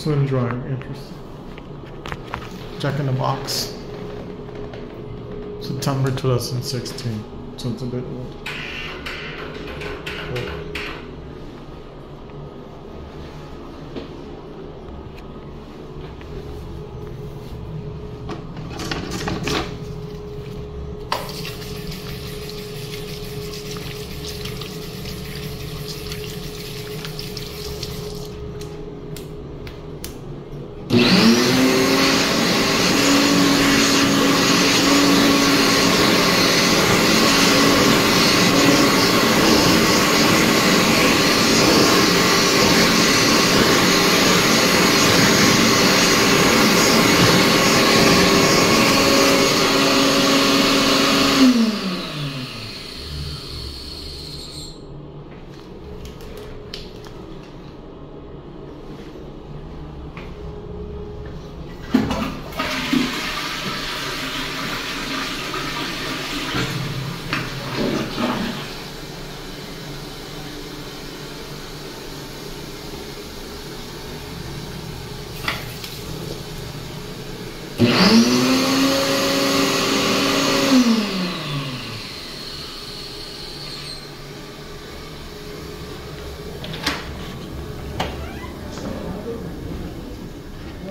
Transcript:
Slim drawing, interesting. Jack in the Box. September 2016. So it's a bit old.